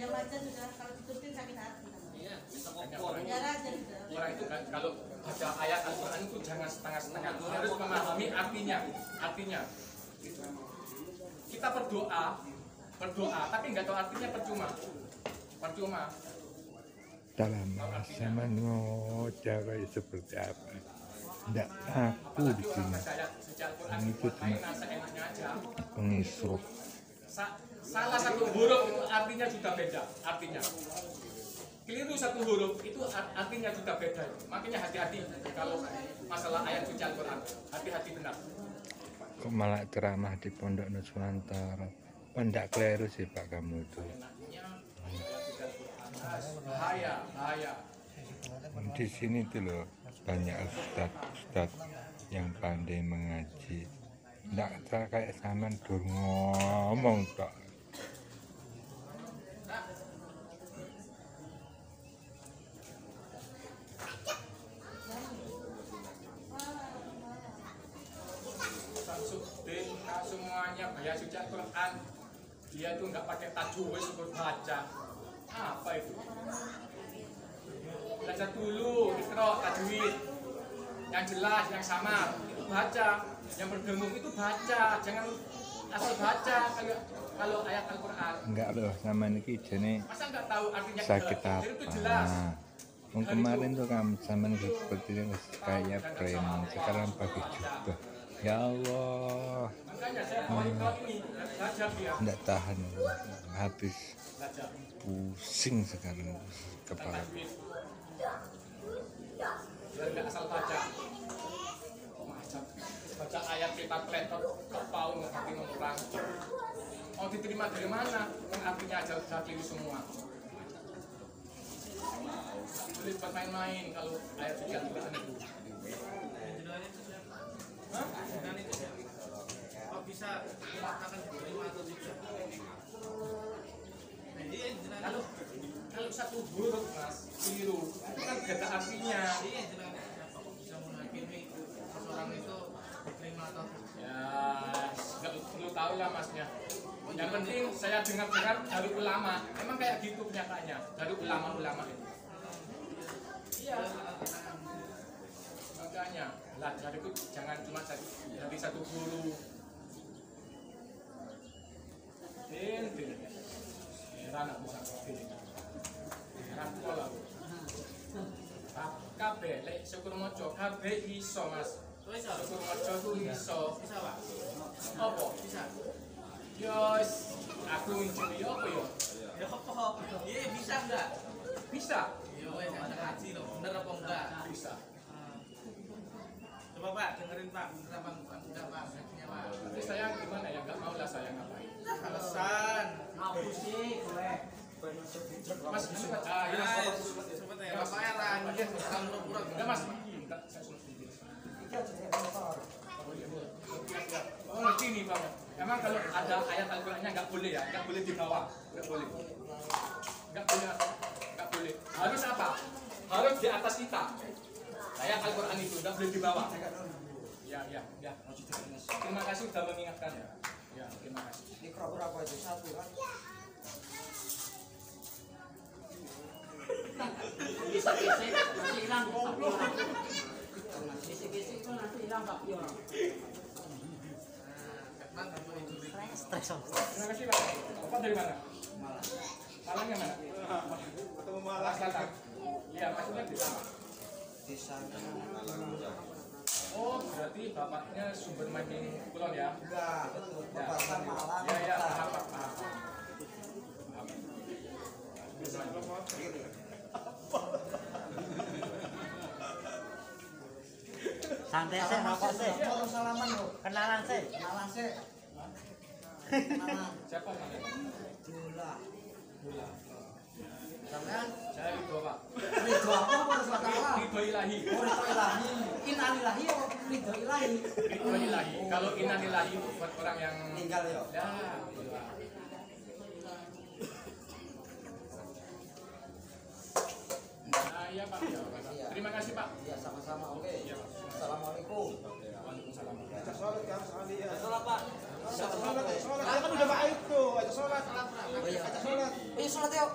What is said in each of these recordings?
Ya wajar sudah kalau diturutin sakit hati. Iya, bisa kompor. orang- Biar aja sudah. Orang itu kan kalau baca ayat Al-Quran itu jangan setengah-setengah, harus memahami artinya. Artinya, kita berdoa, berdoa, tapi nggak tahu artinya percuma. Percuma. dalam ngocah kayak seperti apa tidak aku di sini baca ayat Sa- salah satu huruf itu artinya sudah beda artinya. Keliru satu huruf itu art- artinya sudah beda. Makanya hati-hati kalau masalah ayat suci Al-Quran. Hati-hati benar. Kok malah ceramah di pondok Nuswantara? Pendak keliru sih pak kamu itu. Bahaya bahaya. Di sini tuh loh banyak ustad ustad yang pandai mengaji tidak kayak saman dur ngomong tok. Semuanya. Bayar suci Al-Quran dia tuh nggak pakai tajwid untuk baca. Apa itu? Belajar dulu ikro tajwid. Yang jelas yang samar itu baca yang berdengung itu baca jangan asal baca kalau kalau ayat Al-Quran. Enggak loh sama niki jene masa nggak tahu artinya sakit? Jadi itu jelas. Apa Yang kemarin tuh kamu sama seperti itu kayak preman sekarang pakai jubah. Ya Allah. Ini tidak tahan habis. Pusing sekarang kepala tajwid biar nggak asal baca macam baca ayat kita kletot kepau ngerti orang mau diterima dari mana artinya aja sudah keliru semua sulit buat main-main kalau ayat suci itu Hah? Dan itu. Kok bisa dikatakan diterima atau? Iya, jelas. kalau kalau satu huruf mas keliru itu kan beda artinya Iya, jelas. Siapa kok bisa menghakimi seseorang itu diterima atau tidak? Ya, nggak perlu tahu lah masnya. Yang penting saya dengar-dengar dari ulama. Emang kayak gitu kenyataannya dari ulama-ulama itu. Iya. Makanya belajar itu jangan cuma dari, dari satu guru. Din, din. Heran aku sama din. Heran pola. Kabeh, lek syukur mojo, kabeh iso mas. Oh, bisa. Syukur mojo itu iso. Bisa, Pak. Apa? Bisa. Yos, aku mencuri apa yo? Ya apa? Iya, bisa enggak? Bisa, Iya, wes ada ngaji loh. Bener apa enggak? bisa. Ah. Coba Pak, dengerin Pak, bener apa enggak enggak Pak? Ngajinya Pak. Tapi saya gimana ya? Gak mau lah saya ngapain. Alasan. Mas, ah, iya, Nah, mas. coba tanya Bapak ya lanjut kamu pura-pura. Enggak mas. Enggak, saya suruh sendiri. Oh, ngerti nih bang. Emang kalau ada ayat Al-Qurannya nggak boleh ya? Nggak boleh dibawa. Nggak boleh. Nggak boleh. Nggak boleh. Harus apa? Harus di atas kita. Ayat Al-Quran itu nggak boleh dibawa. Ya, ya, ya. Terima kasih sudah mengingatkan ya. Ya, terima kasih. Mikro berapa itu? Satu kan? Nanti hilang. Bisik-bisik itu nanti hilang Pak Pior. Kamu itu Terima kasih Pak. Bapak dari mana? Malang. Malangnya mana? Ketemu Malang Selatan. Iya, maksudnya di sana. Desanya Oh, berarti bapaknya sumber main kulon ya? enggak, betul. Ya, Perbatasan Malang. ya, ya, Kota. paham, Pak, paham. Santai sih, rokok sih. Kenalan sih. Kenalan sih. Siapa namanya? Dula. Dula. Sampean Saya Ridho, Pak. ridho apa apa? Ridho ilahi. Oh, ridho ilahi. Apa ridho ilahi? Ridho ilahi. Kalau inanilahi itu buat orang yang Tinggal ya. ya. Nah, iya Pak. Ya, Pak. Terima kasih Pak. Iya, sama-sama. Oke. Iya, Pak. Assalamualaikum. Waalaikumsalam. Sholat ya, sekali ya. Sholat Pak. Sholat, sholat. Soalnya kan udah baik tuh, aja sholat. Oh iya. Sholat. Ih sholat yuk.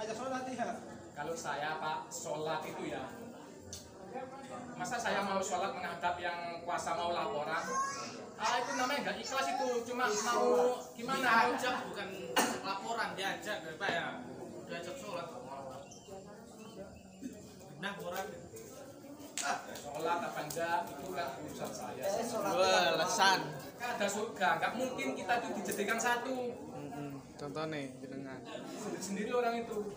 Aja sholat ya. Kalau saya Pak sholat itu ya, masa saya mau sholat menghadap yang kuasa mau laporan? Ah itu namanya nggak ikhlas itu, cuma mau gimana? Diajak bukan laporan, diajak ya Pak ya. Diajak sholat. Nah, orang Sholat apa enggak itu kan urusan saya. Eh, lesan. Kan ada surga, nggak mungkin kita tuh dijadikan satu. Contoh nih, jenengan. Sendiri orang itu.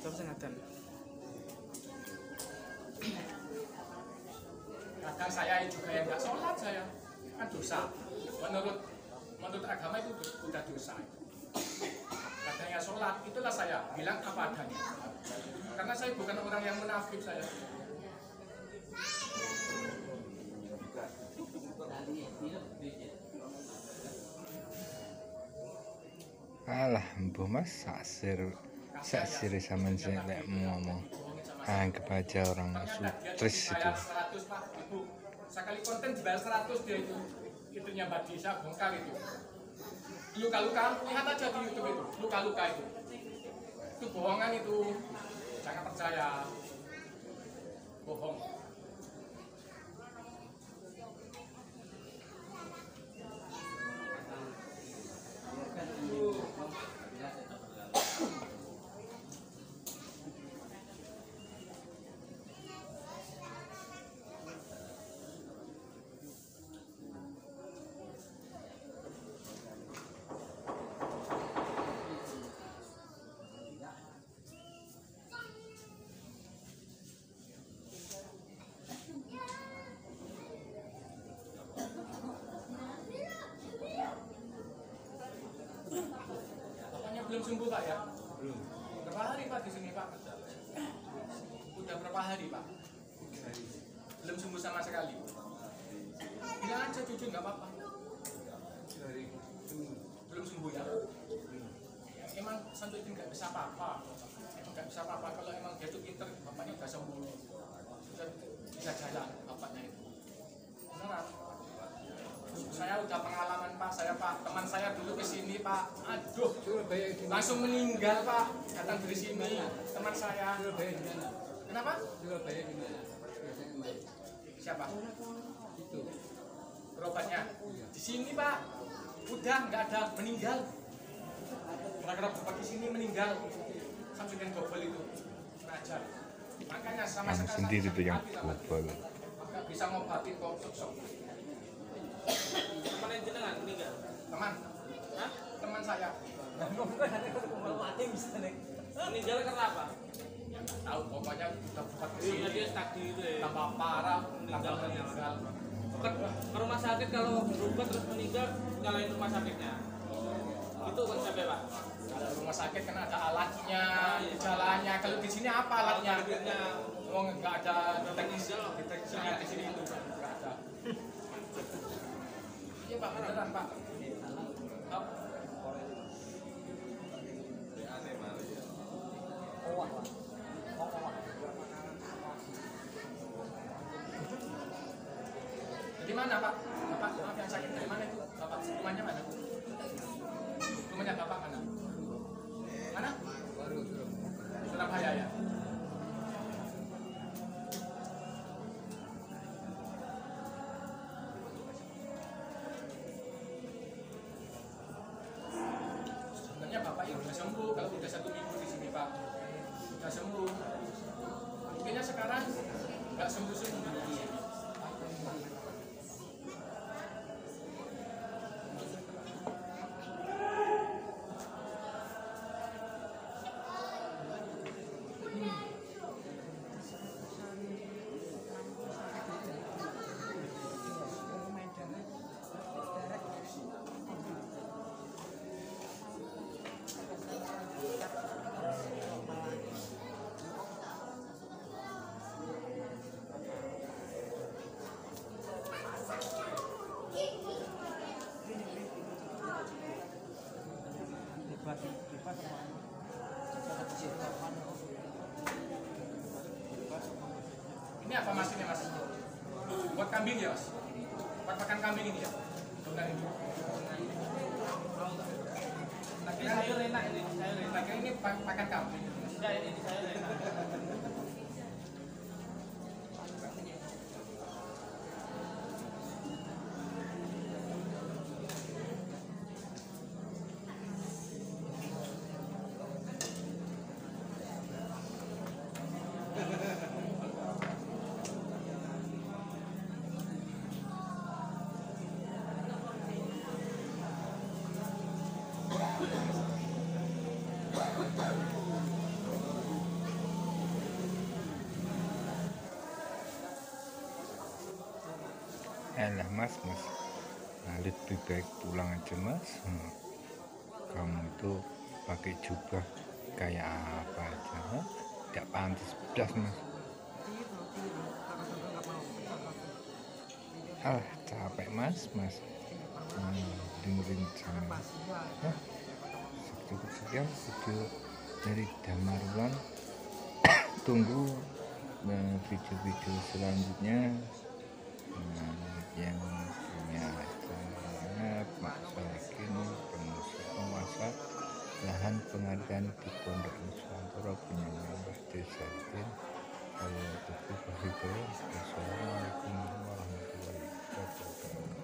Coba sengatan. Kadang saya juga yang nggak sholat saya kan dosa. Menurut menurut agama itu udah dosa. Katanya sholat itulah saya bilang apa adanya. Karena saya bukan orang yang munafik saya. Alah, Bu Mas saksir saksir sama saya lek ngomong. Anggap aja orang sutris itu. Bayar 100 pak, ibu. Sekali konten dibayar 100 dia itu. Itunya Mbak Disa bongkar itu. Luka-luka, lihat aja di YouTube itu. Luka-luka itu. Itu bohongan itu. Jangan percaya. Bohong. Sembuh pak ya? Belum. Berapa hari pak di sini pak? Udah berapa hari pak? Belum sembuh sama sekali. Bilang aja jujur nggak apa-apa. Belum sembuh ya? Emang sampai itu nggak bisa apa-apa. Emang nggak bisa apa-apa kalau emang dia tuh pinter, bapaknya udah sembuh. Sudah bisa jalan bapaknya itu. Beneran saya udah pengalaman pak saya pak teman saya dulu ke sini pak aduh langsung meninggal pak. Datang dari sini. Teman saya kenapa? Siapa? Itu. Berobatnya di sini pak. Udah nggak ada. Meninggal. Gara-gara berobat di sini meninggal. Sampai dengan double itu. Ngajar makanya sama sekali sendiri tuh yang bobol. nggak bisa ngobatin kok sok-sok. Teman yang jenengan meninggal. teman. Hah? teman saya Meninggal karena apa? tahu pokoknya udah buat Iya, ke sini dia stuck di itu ya. tambah parah Meninggal. meninggal Ke, ke rumah sakit kalau berobat terus meninggal, nyalain rumah sakitnya. Itu konsepnya pak. kalau rumah sakit kan ada alatnya gejalanya kalau di sini apa alatnya oh nggak ada Deteksi. deteksinya di sini itu nggak ada iya pak beneran Pak. Di mana Pak? Sekarang nggak sembuh apa mas ini mas? Buat kambing ya mas? Buat makan kambing ini ya? Enggak ini. Ini sayur enak ini, sayur enak. Ini pa- pakan. Enggak, ini ini sayur enak. Elah mas, mas. Nah, lebih baik pulang aja mas. Hmm. Kamu itu pakai jubah kayak apa aja? Hah? Tidak pantas pedas mas. Alah capek mas, mas. Hmm, dengerin sama. Hah? Cukup sekian video dari Damarwan. Tunggu eh, video-video selanjutnya. Nah, yang punya Pak Sakin pengurus penguasa lahan pengadilan di Pondok Nusantara punya Mbah Desa Din Kalau itu Assalamualaikum warahmatullahi wabarakatuh